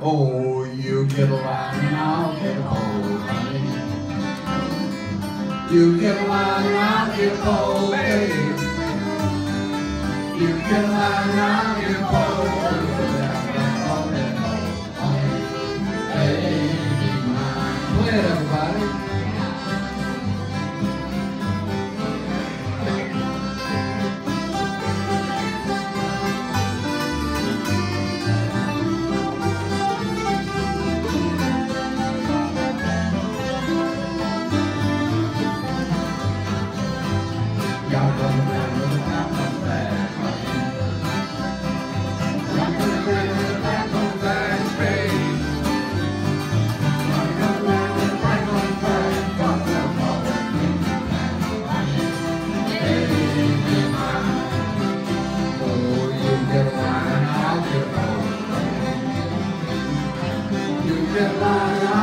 Oh, you get a and I'll get hold, honey. You get a and I'll get hold, baby. You get a and I'll get hold. Goodbye.